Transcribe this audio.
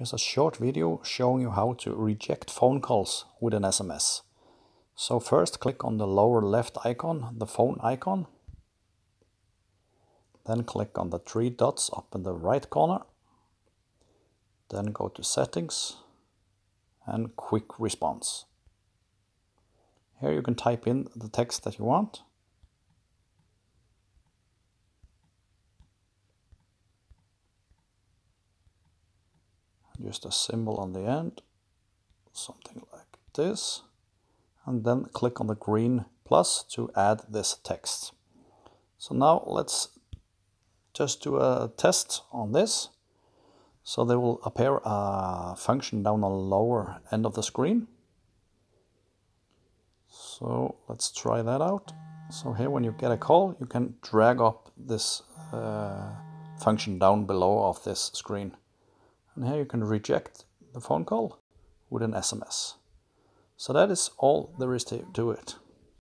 Here's a short video showing you how to reject phone calls with an SMS. So first click on the lower left icon, the phone icon. Then click on the three dots up in the right corner. Then go to settings and quick response. Here you can type in the text that you want. Just a symbol on the end, something like this. And then click on the green plus to add this text. So now let's just do a test on this. So there will appear a function down the lower end of the screen. So let's try that out. So here when you get a call, you can drag up this uh, function down below of this screen. And here you can reject the phone call with an SMS. So that is all there is to, to it.